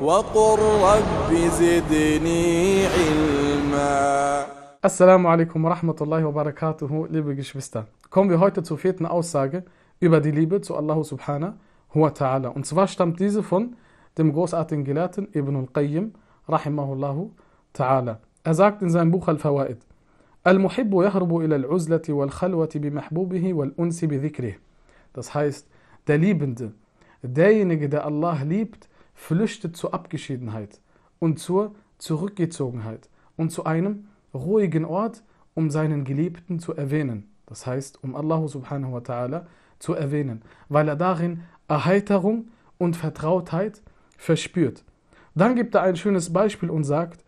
وقل رب زدني علما Assalamu alaikum wa rahmatullahi wa barakatuhu, liebe Geschwister. Kommen wir heute zur vierten Aussage über die Liebe zu Allah subhanahu wa ta'ala. Und zwar stammt diese von dem großartigen Gelehrten Ibn al-Qayyim, rahimahullahu ta'ala. Er sagt in seinem Buch Al-Fawaid, Al-Muhibbu yahrubu ila al-uzlati wal-khalwati bi mahbubihi wal-unsi bi dhikrih. Das heißt, der Liebende, derjenige, der Allah liebt, flüchtet zur Abgeschiedenheit und zur Zurückgezogenheit und zu einem ruhigen Ort, um seinen Geliebten zu erwähnen. Das heißt, um Allah subhanahu wa ta'ala zu erwähnen, weil er darin Erheiterung und Vertrautheit verspürt. Dann gibt er ein schönes Beispiel und sagt,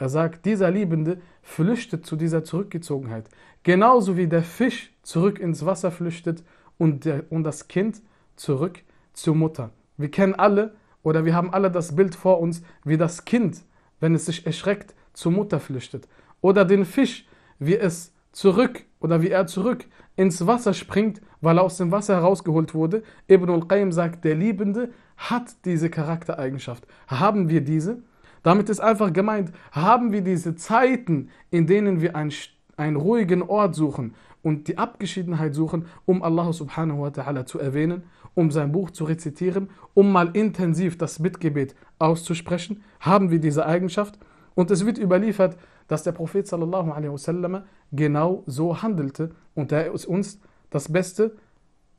Er sagt, dieser Liebende flüchtet zu dieser Zurückgezogenheit, genauso wie der Fisch zurück ins Wasser flüchtet und, der, und das Kind zurück zur Mutter. Wir kennen alle oder wir haben alle das Bild vor uns, wie das Kind, wenn es sich erschreckt, zur Mutter flüchtet. Oder den Fisch, wie es zurück oder wie er zurück ins Wasser springt, weil er aus dem Wasser herausgeholt wurde. Ibn al-Qayyim sagt, der Liebende hat diese Charaktereigenschaft. Haben wir diese? Damit ist einfach gemeint, haben wir diese Zeiten, in denen wir einen, einen ruhigen Ort suchen und die Abgeschiedenheit suchen, um Allah subhanahu wa ta'ala zu erwähnen, um sein Buch zu rezitieren, um mal intensiv das Bittgebet auszusprechen, haben wir diese Eigenschaft. Und es wird überliefert, dass der Prophet sallallahu alaihi wasallam genau so handelte und er ist uns das beste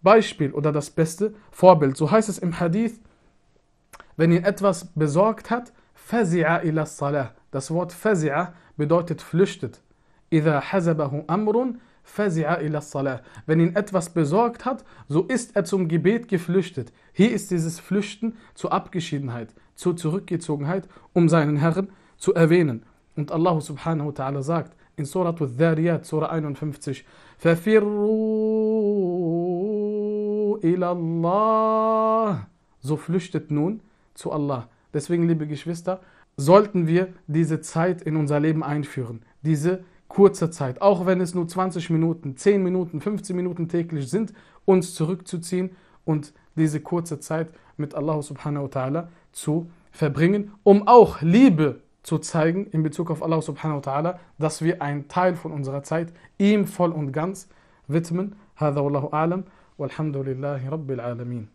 Beispiel oder das beste Vorbild. So heißt es im Hadith, wenn ihn etwas besorgt hat, fazi'a ila salah. Das Wort fazi'a bedeutet flüchtet. إذا حزبه أمر فزع ila salah. Wenn ihn etwas besorgt hat, so ist er zum Gebet geflüchtet. Hier ist dieses Flüchten zur Abgeschiedenheit, zur Zurückgezogenheit, um seinen Herrn zu erwähnen. Und Allah subhanahu wa ta'ala sagt in Surah Al-Dhariyat, Surah 51, فَفِرُّوا ila Allah. So flüchtet nun zu Allah. Deswegen, liebe Geschwister, sollten wir diese Zeit in unser Leben einführen. Diese kurze Zeit, auch wenn es nur 20 Minuten, 10 Minuten, 15 Minuten täglich sind, uns zurückzuziehen und diese kurze Zeit mit Allah subhanahu wa ta'ala zu verbringen, um auch Liebe zu zeigen in Bezug auf Allah subhanahu wa ta'ala, dass wir einen Teil von unserer Zeit ihm voll und ganz widmen. هذا والله أعلم والحمد لله رب العالمين